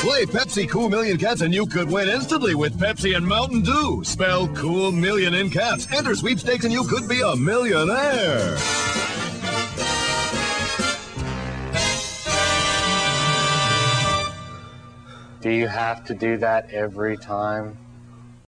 Play Pepsi Cool Million Cats and you could win instantly with Pepsi and Mountain Dew. Spell Cool Million in caps. Enter sweepstakes and you could be a millionaire. Do you have to do that every time?